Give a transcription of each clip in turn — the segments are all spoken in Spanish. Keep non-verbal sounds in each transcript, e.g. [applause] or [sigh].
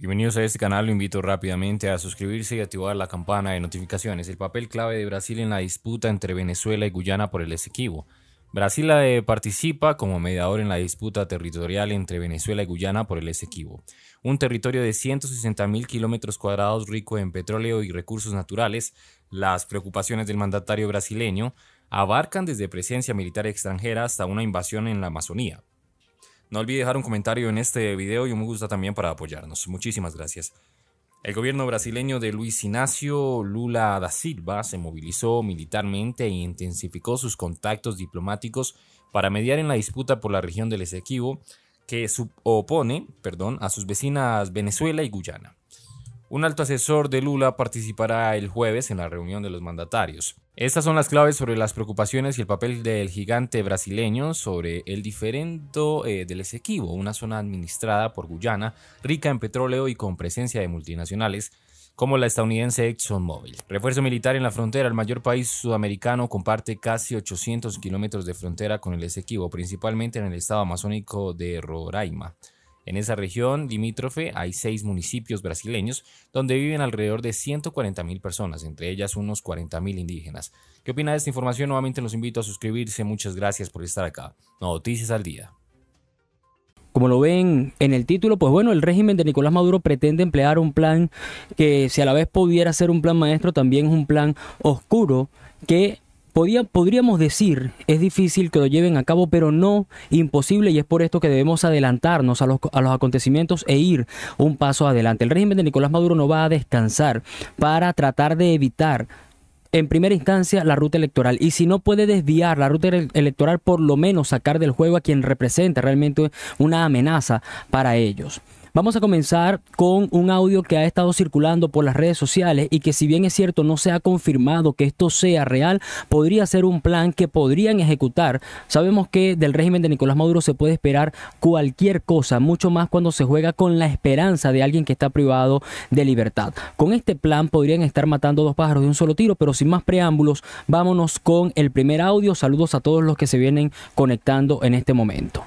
Bienvenidos a este canal, lo invito rápidamente a suscribirse y activar la campana de notificaciones. El papel clave de Brasil en la disputa entre Venezuela y Guyana por el Esequibo. Brasil participa como mediador en la disputa territorial entre Venezuela y Guyana por el Esequibo, un territorio de 160.000 kilómetros cuadrados rico en petróleo y recursos naturales. Las preocupaciones del mandatario brasileño abarcan desde presencia militar extranjera hasta una invasión en la Amazonía. No olvide dejar un comentario en este video y un me gusta también para apoyarnos. Muchísimas gracias. El gobierno brasileño de Luis Ignacio Lula da Silva se movilizó militarmente e intensificó sus contactos diplomáticos para mediar en la disputa por la región del Esequibo que opone perdón, a sus vecinas Venezuela y Guyana. Un alto asesor de Lula participará el jueves en la reunión de los mandatarios. Estas son las claves sobre las preocupaciones y el papel del gigante brasileño sobre el diferendo eh, del Esequibo, una zona administrada por Guyana, rica en petróleo y con presencia de multinacionales como la estadounidense ExxonMobil. Refuerzo militar en la frontera. El mayor país sudamericano comparte casi 800 kilómetros de frontera con el Esequibo, principalmente en el estado amazónico de Roraima. En esa región limítrofe hay seis municipios brasileños donde viven alrededor de 140.000 personas, entre ellas unos 40.000 indígenas. ¿Qué opina de esta información? Nuevamente los invito a suscribirse. Muchas gracias por estar acá. Noticias al día. Como lo ven en el título, pues bueno, el régimen de Nicolás Maduro pretende emplear un plan que si a la vez pudiera ser un plan maestro, también es un plan oscuro que podríamos decir, es difícil que lo lleven a cabo, pero no imposible y es por esto que debemos adelantarnos a los, a los acontecimientos e ir un paso adelante. El régimen de Nicolás Maduro no va a descansar para tratar de evitar en primera instancia la ruta electoral y si no puede desviar la ruta electoral por lo menos sacar del juego a quien representa realmente una amenaza para ellos. Vamos a comenzar con un audio que ha estado circulando por las redes sociales y que si bien es cierto no se ha confirmado que esto sea real, podría ser un plan que podrían ejecutar. Sabemos que del régimen de Nicolás Maduro se puede esperar cualquier cosa, mucho más cuando se juega con la esperanza de alguien que está privado de libertad. Con este plan podrían estar matando dos pájaros de un solo tiro, pero sin más preámbulos, vámonos con el primer audio. Saludos a todos los que se vienen conectando en este momento.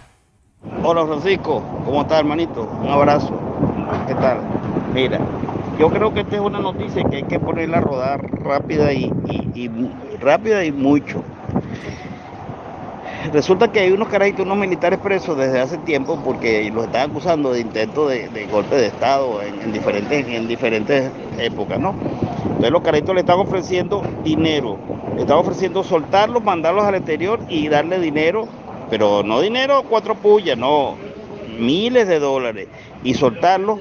Hola Francisco, ¿cómo estás hermanito? Un abrazo. ¿Qué tal? Mira, yo creo que esta es una noticia que hay que ponerla a rodar rápida y, rápida y mucho. Resulta que hay unos carajitos, unos militares presos desde hace tiempo porque los están acusando de intento de, golpe de Estado en, diferentes, en diferentes épocas, ¿no? Entonces los carajitos le están ofreciendo dinero, le están ofreciendo soltarlos, mandarlos al exterior y darle dinero pero no dinero cuatro pullas, no, miles de dólares y soltarlo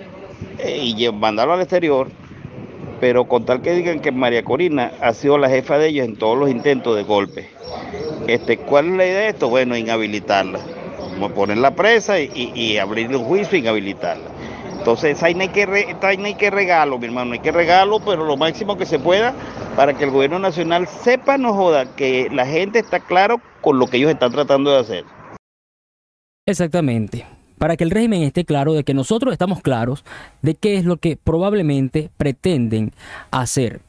eh, y mandarlo al exterior, pero con tal que digan que María Corina ha sido la jefa de ellos en todos los intentos de golpe. Este, ¿Cuál es la idea de esto? Bueno, inhabilitarla, ponerla presa y, y, abrirle un juicio e inhabilitarla. Entonces, ahí no, hay que hay que regalo, mi hermano, hay que regalo, pero lo máximo que se pueda para que el gobierno nacional sepa, no joda, que la gente está claro con lo que ellos están tratando de hacer. Exactamente. Para que el régimen esté claro de que nosotros estamos claros de qué es lo que probablemente pretenden hacer.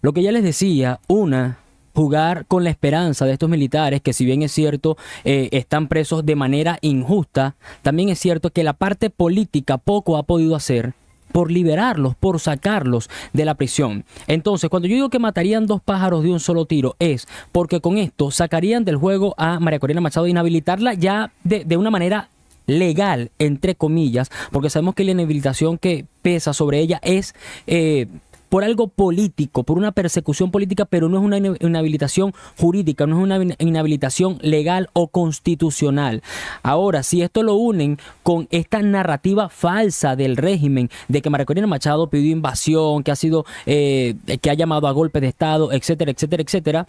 Lo que ya les decía, una, jugar con la esperanza de estos militares que si bien es cierto eh, están presos de manera injusta, también es cierto que la parte política poco ha podido hacer por liberarlos, por sacarlos de la prisión. Entonces, cuando yo digo que matarían dos pájaros de un solo tiro, es porque con esto sacarían del juego a María Corina Machado e inhabilitarla ya de, una manera legal, entre comillas, porque sabemos que la inhabilitación que pesa sobre ella es eh, por algo político, por una persecución política, pero no es una inhabilitación jurídica, no es una inhabilitación legal o constitucional. Ahora, si esto lo unen con esta narrativa falsa del régimen de que María Machado pidió invasión, que ha sido, eh, que ha llamado a golpe de Estado, etcétera, etcétera, etcétera,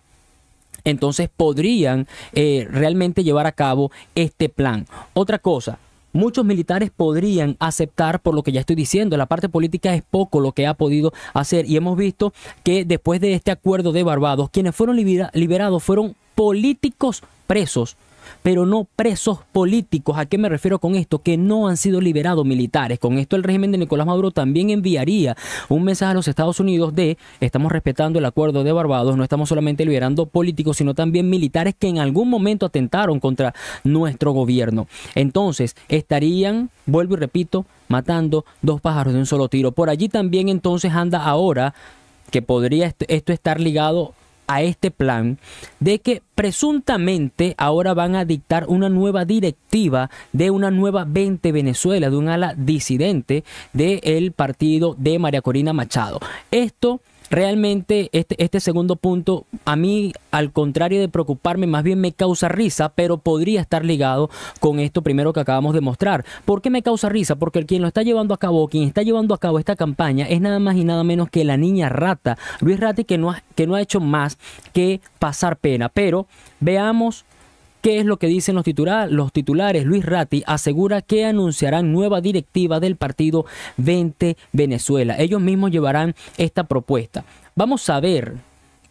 entonces podrían eh, realmente llevar a cabo este plan. Otra cosa, muchos militares podrían aceptar por lo que ya estoy diciendo. La parte política es poco lo que ha podido hacer y hemos visto que después de este acuerdo de Barbados, quienes fueron liberados fueron políticos presos pero no presos políticos. ¿A qué me refiero con esto? Que no han sido liberados militares. Con esto el régimen de Nicolás Maduro también enviaría un mensaje a los Estados Unidos de estamos respetando el acuerdo de Barbados, no estamos solamente liberando políticos, sino también militares que en algún momento atentaron contra nuestro gobierno. Entonces, estarían, vuelvo y repito, matando dos pájaros de un solo tiro. Por allí también entonces anda ahora que podría esto estar ligado a este plan de que presuntamente ahora van a dictar una nueva directiva de una nueva 20 Venezuela, de un ala disidente del partido de María Corina Machado. Esto realmente este, este segundo punto a mí, al contrario de preocuparme, más bien me causa risa, pero podría estar ligado con esto primero que acabamos de mostrar. ¿Por qué me causa risa? Porque el quien lo está llevando a cabo, quien está llevando a cabo esta campaña, es nada más y nada menos que la niña rata, Luis Ratti, que no que no ha hecho más que pasar pena. Pero veamos ¿Qué es lo que dicen los, titulares? Luis Ratti asegura que anunciarán nueva directiva del partido 20 Venezuela. Ellos mismos llevarán esta propuesta. Vamos a ver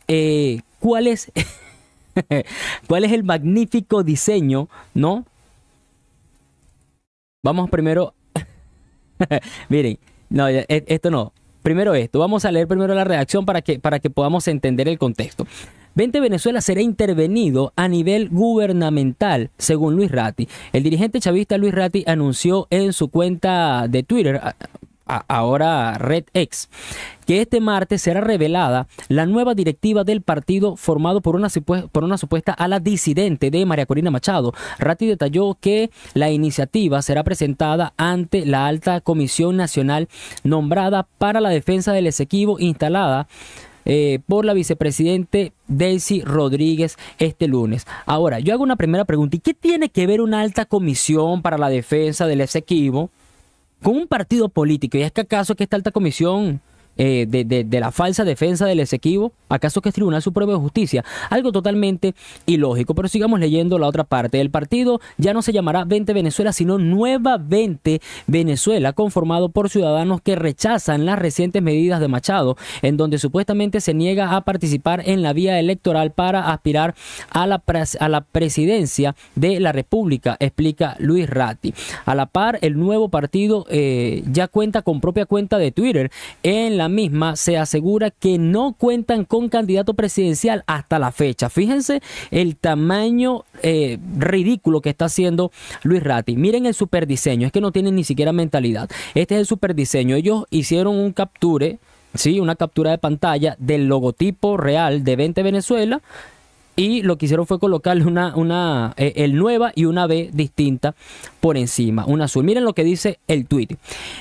eh, cuál es... [laughs] ¿Cuál es el magnífico diseño, no? Vamos primero. [laughs] Miren, no, e, esto no. Primero esto. Vamos a leer primero la reacción para que, para que podamos entender el contexto. 20 Venezuela será intervenido a nivel gubernamental, según Luis Ratti. El dirigente chavista Luis Ratti anunció en su cuenta de Twitter, ahora Red X, que este martes será revelada la nueva directiva del partido formado por una, por una supuesta ala disidente de María Corina Machado. Ratti detalló que la iniciativa será presentada ante la alta comisión nacional nombrada para la defensa del Esequibo instalada eh, por la vicepresidente Daisy Rodríguez este lunes. Ahora, yo hago una primera pregunta. ¿Y qué tiene que ver una alta comisión para la defensa del Esequibo con un partido político? ¿Y es que acaso que esta alta comisión eh, de, la falsa defensa del Esequibo? ¿Acaso que es Tribunal Supremo de Justicia? Algo totalmente ilógico. Pero sigamos leyendo la otra parte. El partido ya no se llamará 20 Venezuela, sino Nueva 20 Venezuela, conformado por ciudadanos que rechazan las recientes medidas de Machado, en donde supuestamente se niega a participar en la vía electoral para aspirar a la, a la presidencia de la República, explica Luis Ratti. A la par, el nuevo partido eh, ya cuenta con propia cuenta de Twitter en la misma se asegura que no cuentan con candidato presidencial hasta la fecha. Fíjense el tamaño eh, ridículo que está haciendo Luis Ratti. Miren el superdiseño, es que no tienen ni siquiera mentalidad. Este es el superdiseño. Ellos hicieron un capture, sí, una captura de pantalla del logotipo real de 20 Venezuela y lo que hicieron fue colocarle una, una eh, el nueva y una B distinta por encima, una azul. Miren lo que dice el tweet.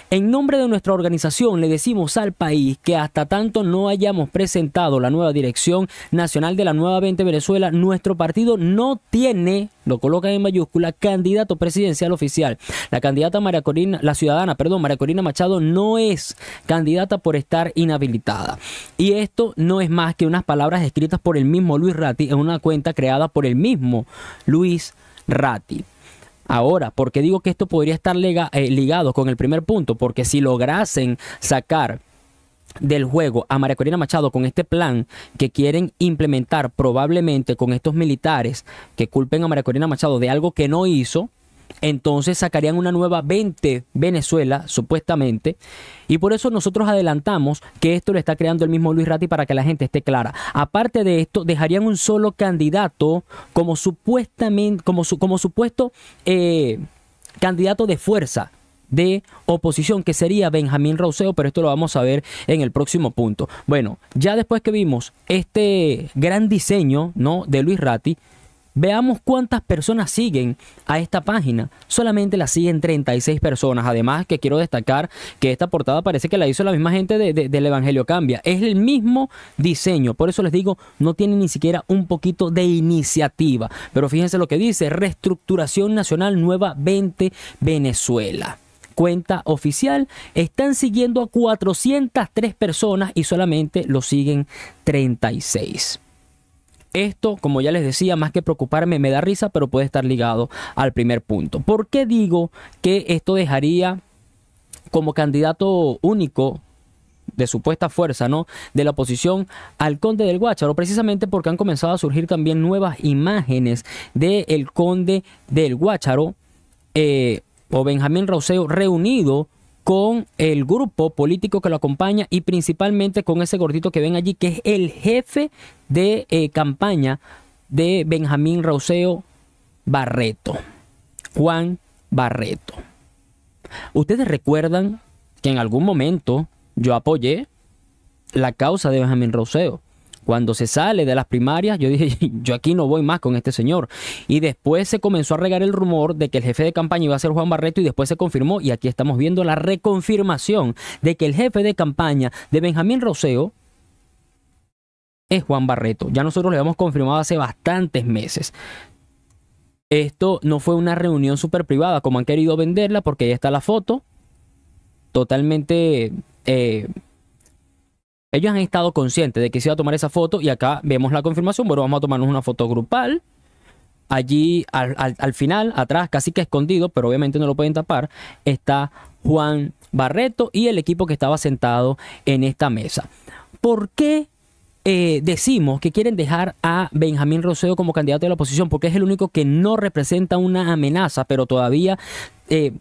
En nombre de nuestra organización le decimos al país que hasta tanto no hayamos presentado la nueva dirección nacional de la nueva 20 Venezuela, nuestro partido no tiene, lo coloca en mayúscula, candidato presidencial oficial. La candidata María Corina, la ciudadana, perdón, María Corina Machado no es candidata por estar inhabilitada. Y esto no es más que unas palabras escritas por el mismo Luis Ratti en una cuenta creada por el mismo Luis Ratti. Ahora, ¿por qué digo que esto podría estar eh, ligado con el primer punto? Porque si lograsen sacar del juego a María Corina Machado con este plan que quieren implementar probablemente con estos militares que culpen a María Corina Machado de algo que no hizo, entonces sacarían una nueva 20 Venezuela, supuestamente, y por eso nosotros adelantamos que esto lo está creando el mismo Luis Ratti para que la gente esté clara. Aparte de esto, dejarían un solo candidato como supuestamente, como, como supuesto eh, candidato de fuerza de oposición que sería Benjamín Rousseau, pero esto lo vamos a ver en el próximo punto. Bueno, ya después que vimos este gran diseño, ¿no? de Luis Ratti, Veamos cuántas personas siguen a esta página. Solamente la siguen 36 personas. Además que quiero destacar que esta portada parece que la hizo la misma gente del Evangelio Cambia. Es el mismo diseño. Por eso les digo, no tiene ni siquiera un poquito de iniciativa. Pero fíjense lo que dice. Reestructuración Nacional Nueva 20 Venezuela cuenta oficial. Están siguiendo a 403 personas y solamente lo siguen 36. Esto, como ya les decía, más que preocuparme, me da risa, pero puede estar ligado al primer punto. ¿Por qué digo que esto dejaría como candidato único de supuesta fuerza, ¿no? De la oposición al conde del Guácharo, precisamente porque han comenzado a surgir también nuevas imágenes del conde del Guácharo eh, o Benjamín Rauseo reunido con el grupo político que lo acompaña y principalmente con ese gordito que ven allí, que es el jefe de eh, campaña de Benjamín Rauseo Barreto, Juan Barreto. Ustedes recuerdan que en algún momento yo apoyé la causa de Benjamín Rauseo. Cuando se sale de las primarias, yo dije, [laughs] yo aquí no voy más con este señor. Y después se comenzó a regar el rumor de que el jefe de campaña iba a ser Juan Barreto y después se confirmó. Y aquí estamos viendo la reconfirmación de que el jefe de campaña de Benjamín Roseo es Juan Barreto. Ya nosotros lo habíamos confirmado hace bastantes meses. Esto no fue una reunión súper privada como han querido venderla porque ahí está la foto. Totalmente... Eh, ellos han estado conscientes de que se iba a tomar esa foto y acá vemos la confirmación. Bueno, vamos a tomarnos una foto grupal. Allí al, final, atrás, casi que escondido, pero obviamente no lo pueden tapar, está Juan Barreto y el equipo que estaba sentado en esta mesa. ¿Por qué eh, decimos que quieren dejar a Benjamín Roseo como candidato de la oposición? Porque es el único que no representa una amenaza, pero todavía eh,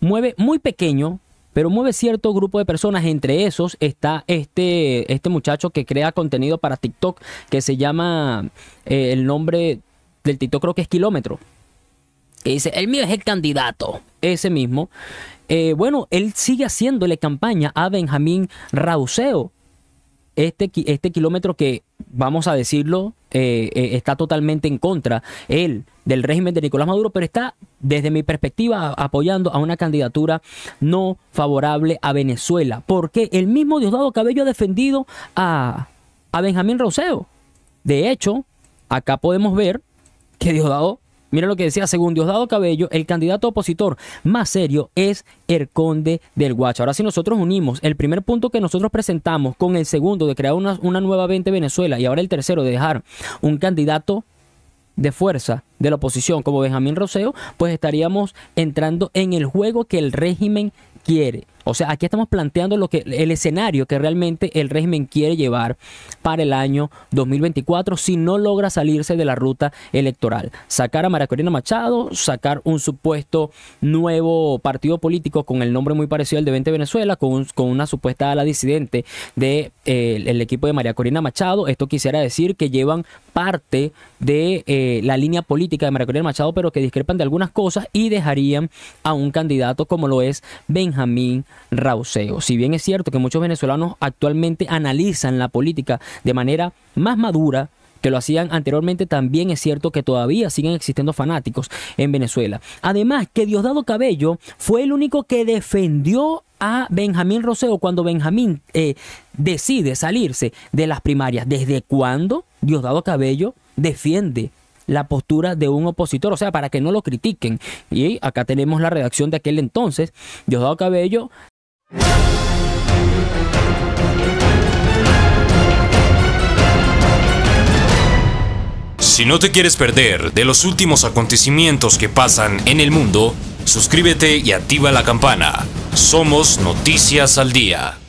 mueve muy pequeño pero mueve cierto grupo de personas. Entre esos está este, este muchacho que crea contenido para TikTok que se llama, eh, el nombre del TikTok creo que es Kilómetro. Que dice, el mío es el candidato. Ese mismo. Eh, bueno, él sigue haciéndole campaña a Benjamín Rauseo este, este kilómetro que, vamos a decirlo, eh, eh, está totalmente en contra él del régimen de Nicolás Maduro, pero está, desde mi perspectiva, apoyando a una candidatura no favorable a Venezuela, porque el mismo Diosdado Cabello ha defendido a, a Benjamín Roseo. De hecho, acá podemos ver que Diosdado Mira lo que decía, según Diosdado Cabello, el candidato opositor más serio es el conde del Guacho. Ahora si nosotros unimos el primer punto que nosotros presentamos con el segundo de crear una, una nueva 20 Venezuela y ahora el tercero de dejar un candidato de fuerza de la oposición como Benjamín Roseo, pues estaríamos entrando en el juego que el régimen quiere. O sea, aquí estamos planteando lo que el escenario que realmente el régimen quiere llevar para el año 2024 si no logra salirse de la ruta electoral. Sacar a María Corina Machado, sacar un supuesto nuevo partido político con el nombre muy parecido al de 20 Venezuela, con, una supuesta ala disidente del de, eh, equipo de María Corina Machado. Esto quisiera decir que llevan parte de eh, la línea política de María Corina Machado, pero que discrepan de algunas cosas y dejarían a un candidato como lo es Benjamín Rauseo. Si bien es cierto que muchos venezolanos actualmente analizan la política de manera más madura, que lo hacían anteriormente, también es cierto que todavía siguen existiendo fanáticos en Venezuela. Además, que Diosdado Cabello fue el único que defendió a Benjamín Roseo cuando Benjamín eh, decide salirse de las primarias. ¿Desde cuándo Diosdado Cabello defiende la postura de un opositor, o sea, para que no lo critiquen. Y acá tenemos la redacción de aquel entonces, Diosdado Cabello. Si no te quieres perder de los últimos acontecimientos que pasan en el mundo, suscríbete y activa la campana. Somos Noticias al Día.